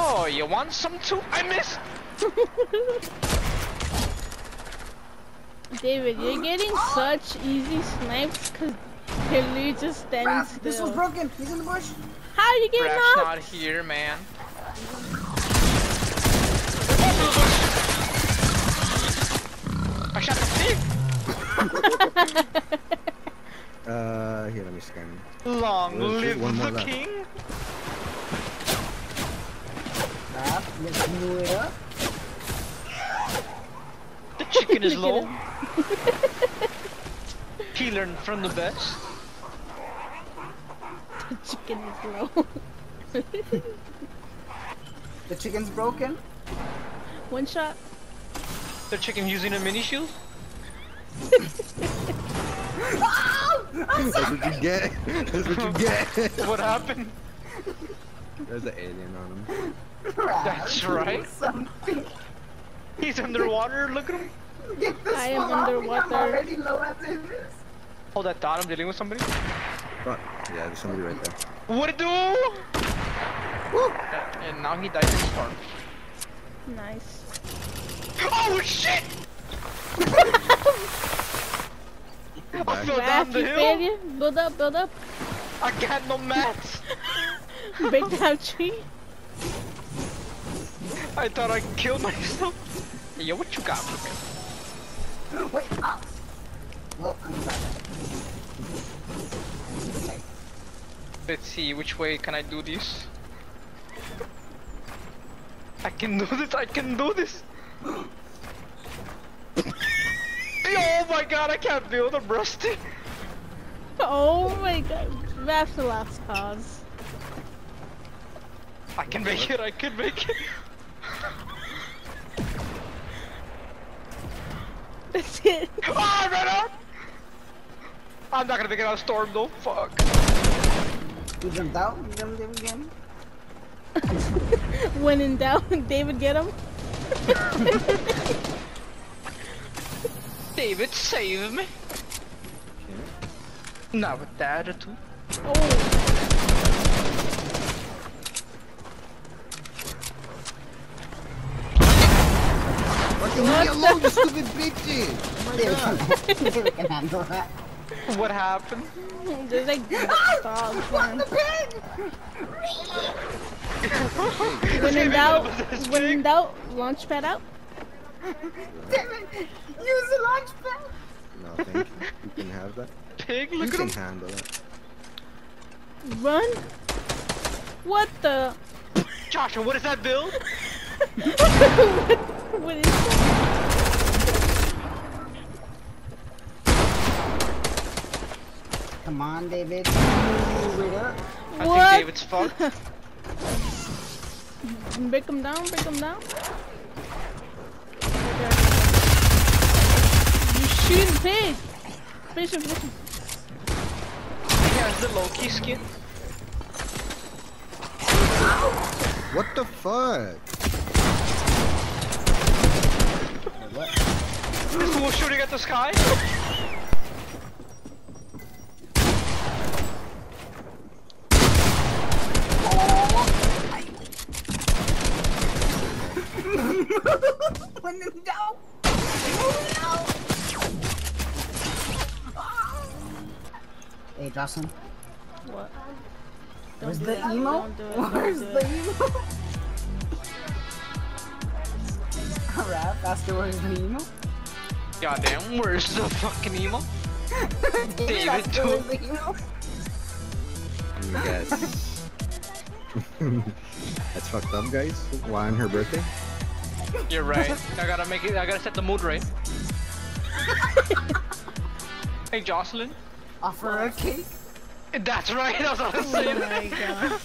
Oh, you want some too? I missed! David, you're getting such easy snipes because you're literally just standing Raph, still. this was broken. He's in the bush. How are you getting Raph's up? not here, man. I shot the pig! Uh, here, let me scan. Long live one the left. king! Let's blew it up. The chicken is low. at He learned from the best. The chicken is low. The chicken's broken. One shot. The chicken using a mini shield? That's what you get. That's what you get. What happened? There's an alien on him. That's right. Something. He's underwater, look at him. Get this I am one off me, underwater. I'm already low as it is. Oh, that thought I'm dealing with somebody? Fuck. Yeah, there's somebody right there. What it do? And now he died in the storm. Nice. Oh shit! I Back. fell down the hill. failure. Build up, build up. I got no mats. Break that tree. I thought I killed myself. Hey, yo, what you got for me? Wait. Uh, well, I'm back. Let's see, which way can I do this? I can do this, I can do this! Oh my god, I can't build, I'm rusty! Oh my god. that's the last cause. I can make it, I can make it! That's it. Oh, I ran out! I'm not gonna make it out of storm though, fuck. You jumped out? You jumped in again? When in doubt, David get him. David, save me! Not with that attitude. Oh. Leave me alone, you stupid bitches! Oh my god. can, David can handle that. What happened? There's like ah, dogs flying. When in doubt, when in doubt, launch pad out. David, use the launch pad. No, thank you. You can have that. Pig, You look at can handle it. Run. What the? Joshua, what is that build? What is that? Come on, David. Move it up. I What? think David's fucked. Break him down, break him down. You shoot the pig. Finish him, finish him. He has the Loki skin. What the fuck? This fool shooting at the sky. when in doubt, move it. Hey, Jocelyn. What? Don't Where's do the that. emo? Don't do it. Don't Where's do the it. emo? Alright, faster, where's the emo? Goddamn, where's the fucking emo? David, faster, too. where's the emo? I. That's fucked up, guys. Why on her birthday? You're right. I gotta make it. I gotta set the mood right. hey, Jocelyn. Offer a cake? That's right. I was about to say Oh that. my god.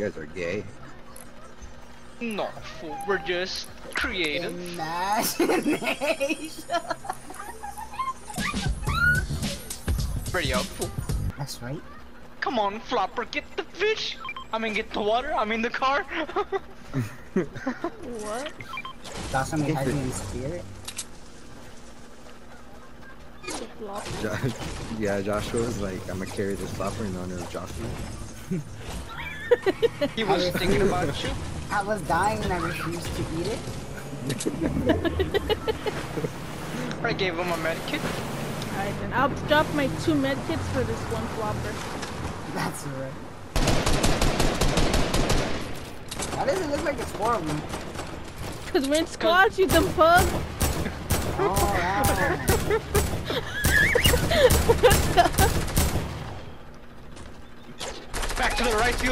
You guys are gay. No, fool. We're just creative. Imagination. Ready up, fool. That's right. Come on, Flopper, get the fish. I mean, get the water. I mean, the car. What? Jocelyn, we had you in spirit. flop. Jo- yeah, Joshua was like, I'm gonna carry this flopper in honor of Joshua. He was thinking about you. I was dying and I refused to eat it. I gave him a medkit. Alright then, I'll drop my two medkits for this one flopper. That's right. Why does it look like it's four of them? Cause we're in squads, you dumb pug! Oh, Alright. Back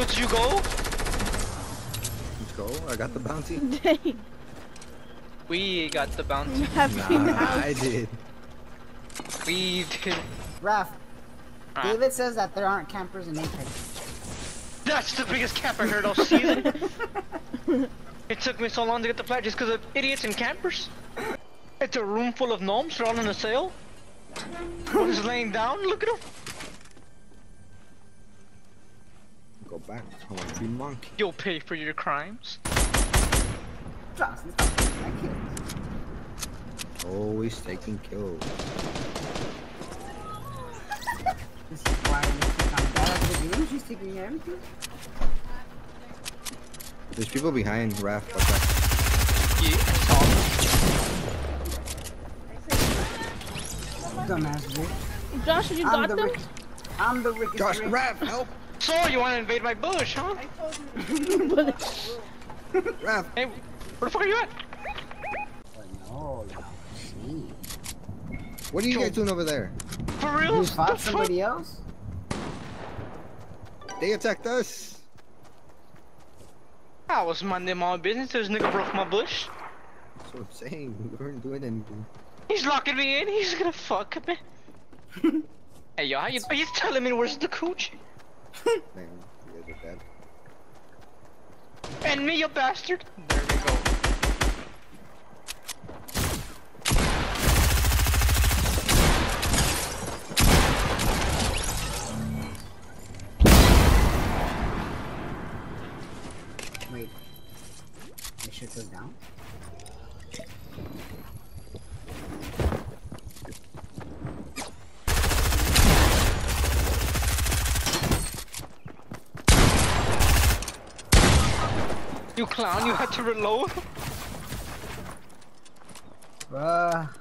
to the you go. Let's go. I got the bounty. Dang, We got the bounty. you have Nah, been I did. We did. Raph, Ah, David says that there aren't campers in Apex. That's the biggest cap I heard all season. it took me so long to get the flag just because of idiots and campers. It's a room full of gnomes, they're all in a sail. One is laying down, look at him. Go back. I want to be monkey. You'll pay for your crimes. Trust, it's not Always taking kills. This is why I think I'm bad at the game. She's taking everything. There's people behind Raph. Watch out. Yeah, Dumbass bitch. Josh, you I'm got the them? Rick. I'm the Rick. Josh, Raph, help! So, you want to invade my bush, huh? Raph! Hey, where the fuck are you at? Oh, no. What are you guys doing over there? For real? You The fought fuck? somebody else? They attacked us! I was Monday my own business. This nigga broke my bush. That's what I'm saying. We weren't doing anything. He's locking me in. He's gonna fuck me. hey, yo, how you, are you telling me where's the cooch? Man, you guys are dead. And me, you bastard. There clown, you had to reload. Bruh.